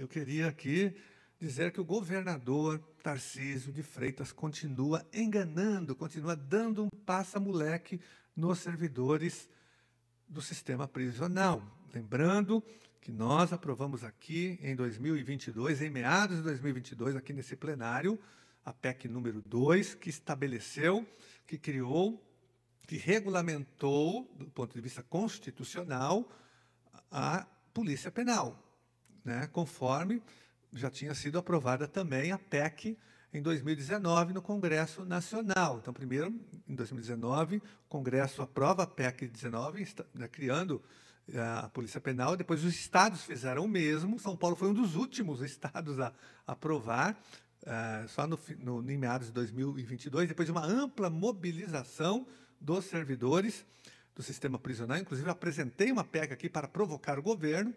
eu queria aqui dizer que o governador Tarcísio de Freitas continua enganando, continua dando um passa-moleque nos servidores do sistema prisional. Lembrando que nós aprovamos aqui em 2022, em meados de 2022, aqui nesse plenário, a PEC número 2, que estabeleceu, que criou, que regulamentou, do ponto de vista constitucional, a Polícia Penal, né? conforme já tinha sido aprovada também a PEC em 2019 no Congresso Nacional. Então, primeiro, em 2019, o Congresso aprova a PEC 19, né, criando eh, a Polícia Penal, depois os estados fizeram o mesmo. São Paulo foi um dos últimos estados a aprovar, uh, só no, no, em meados de 2022, depois de uma ampla mobilização dos servidores do sistema prisional. Inclusive, apresentei uma PEC aqui para provocar o governo,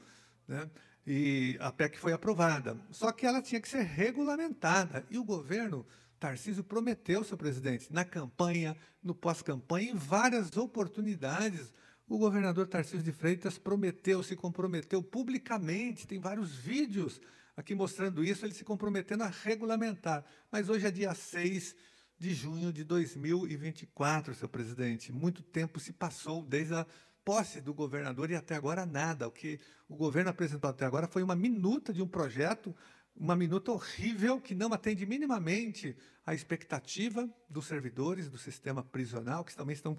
né? E a PEC foi aprovada. Só que ela tinha que ser regulamentada. E o governo Tarcísio prometeu, seu presidente, na campanha, no pós-campanha, em várias oportunidades. O governador Tarcísio de Freitas prometeu, se comprometeu publicamente, tem vários vídeos aqui mostrando isso, ele se comprometendo a regulamentar. Mas hoje é dia 6 de junho de 2024, seu presidente. Muito tempo se passou desde a posse do governador e até agora nada. O que o governo apresentou até agora foi uma minuta de um projeto, uma minuta horrível que não atende minimamente à expectativa dos servidores do sistema prisional, que também estão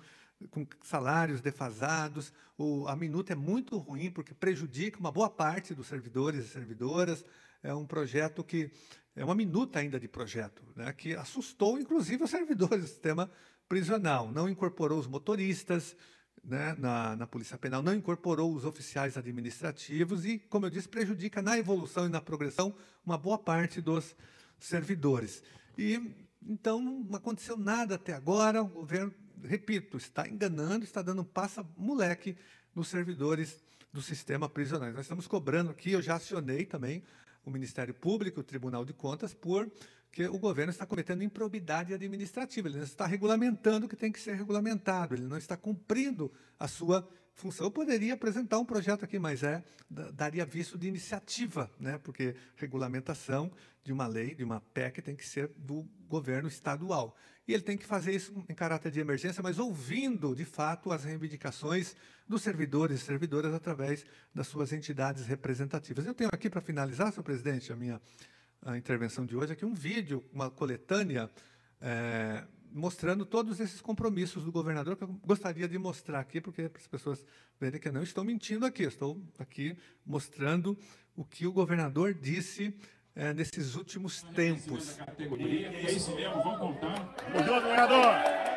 com salários defasados. O, a minuta é muito ruim porque prejudica uma boa parte dos servidores e servidoras. É um projeto que é uma minuta ainda de projeto, né, que assustou inclusive os servidores do sistema prisional. Não incorporou os motoristas, né, na, na Polícia Penal não incorporou os oficiais administrativos e, como eu disse, prejudica na evolução e na progressão uma boa parte dos servidores. E então não aconteceu nada até agora. O governo, repito, está enganando, está dando um passa-moleque nos servidores do sistema prisional. Nós estamos cobrando aqui, eu já acionei também o Ministério Público, o Tribunal de Contas, por que o governo está cometendo improbidade administrativa, ele não está regulamentando o que tem que ser regulamentado, ele não está cumprindo a sua função. Eu poderia apresentar um projeto aqui, mas é daria visto de iniciativa, né? porque regulamentação de uma lei, de uma PEC, tem que ser do governo estadual. E ele tem que fazer isso em caráter de emergência, mas ouvindo, de fato, as reivindicações dos servidores e servidoras através das suas entidades representativas. Eu tenho aqui, para finalizar, senhor presidente, a minha a intervenção de hoje aqui um vídeo, uma coletânea, é, mostrando todos esses compromissos do governador, que eu gostaria de mostrar aqui, porque para as pessoas verem que eu não estou mentindo aqui, estou aqui mostrando o que o governador disse é, nesses últimos tempos. É isso mesmo, vamos contar. Dia, governador!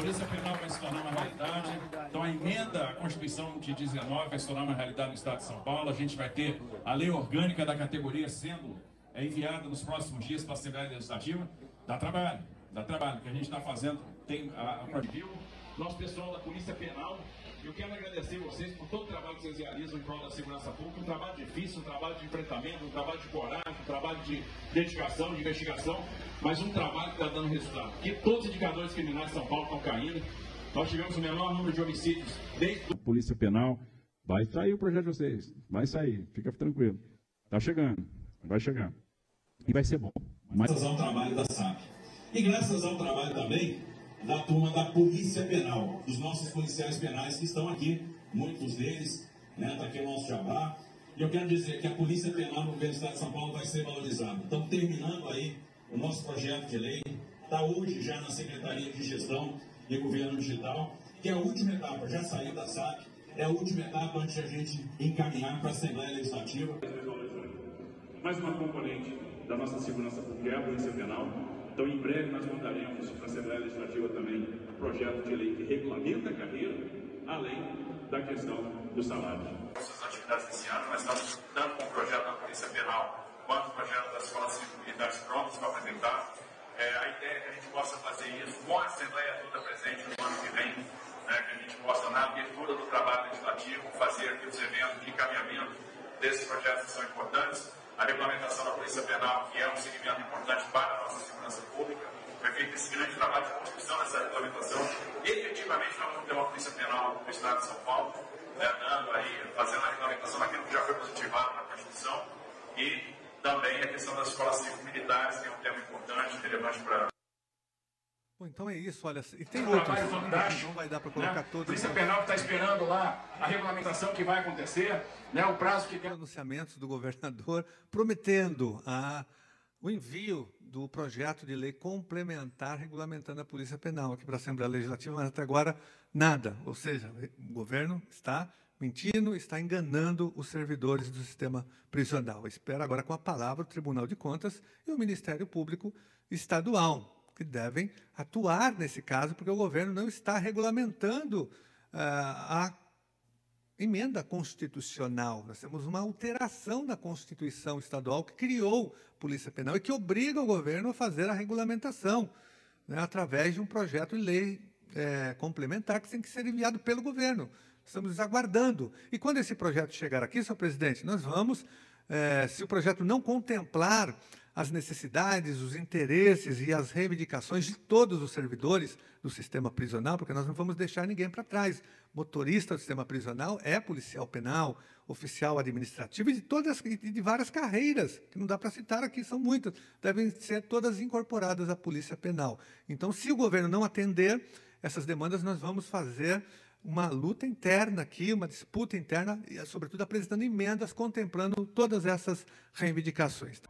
Polícia Penal vai se tornar uma realidade. Então, a emenda à Constituição de 19 vai se tornar uma realidade no Estado de São Paulo. A gente vai ter a lei orgânica da categoria sendo é, enviada nos próximos dias para a Assembleia Legislativa. Dá trabalho, dá trabalho. que a gente está fazendo tem a, a Nosso pessoal da Polícia Penal eu quero agradecer vocês por todo o trabalho que vocês realizam em prol da segurança pública, um trabalho difícil, um trabalho de enfrentamento, um trabalho de coragem, um trabalho de dedicação, de investigação, mas um trabalho que está dando resultado. Porque todos os indicadores criminais de São Paulo estão caindo. Nós tivemos o menor número de homicídios desde. Polícia Penal, vai sair o projeto de vocês, vai sair, fica tranquilo. Está chegando, vai chegar. E vai ser bom. Mas... Graças ao trabalho da SAP. E graças ao trabalho também da turma da Polícia Penal, dos nossos policiais penais que estão aqui, muitos deles, né, está aqui o nosso jabá. E eu quero dizer que a Polícia Penal no governo do Estado de São Paulo vai ser valorizada. Estamos terminando aí o nosso projeto de lei, está hoje já na Secretaria de Gestão e Governo Digital, que é a última etapa, já saiu da SAP, é a última etapa antes de a gente encaminhar para a Assembleia Legislativa. Mais uma componente da nossa segurança pública é a Polícia Penal então, em breve, nós mandaremos para a Assembleia Legislativa também um projeto de lei que regulamenta a carreira, além da questão do salário. Nossas atividades desse ano, nós estamos tanto com o projeto da Polícia Penal quanto o projeto das escolas militares prontos para apresentar. É, a ideia é que a gente possa fazer isso com a Assembleia toda presente no ano que vem, né, que a gente possa, na abertura do trabalho legislativo, fazer aqui os eventos de encaminhamento desses projetos que são importantes a regulamentação da Polícia Penal, que é um segmento importante para a nossa segurança pública. Foi feito esse grande trabalho de construção dessa regulamentação. E, efetivamente, nós vamos ter uma Polícia Penal no Estado de São Paulo, né, dando aí, fazendo a regulamentação daquilo que já foi positivado. E também a questão das escolas cívico-militares, que é um tema importante, relevante para Bom, então é isso, olha, e tem outros, não vai dar para colocar né? todos. Polícia Penal que está esperando lá a regulamentação que vai acontecer, né? o prazo que tem. Anunciamentos do governador prometendo a, o envio do projeto de lei complementar regulamentando a Polícia Penal aqui para a Assembleia Legislativa, mas até agora nada. Ou seja, o governo está mentindo, está enganando os servidores do sistema prisional. Espera agora com a palavra o Tribunal de Contas e o Ministério Público Estadual que devem atuar nesse caso, porque o governo não está regulamentando uh, a emenda constitucional. Nós temos uma alteração da Constituição Estadual que criou Polícia Penal e que obriga o governo a fazer a regulamentação né, através de um projeto de lei é, complementar que tem que ser enviado pelo governo. Estamos aguardando. E quando esse projeto chegar aqui, senhor presidente, nós vamos, é, se o projeto não contemplar as necessidades, os interesses e as reivindicações de todos os servidores do sistema prisional, porque nós não vamos deixar ninguém para trás. Motorista do sistema prisional é policial penal, oficial administrativo e de todas e de várias carreiras, que não dá para citar aqui, são muitas, devem ser todas incorporadas à polícia penal. Então, se o governo não atender essas demandas, nós vamos fazer uma luta interna aqui, uma disputa interna, e sobretudo apresentando emendas contemplando todas essas reivindicações.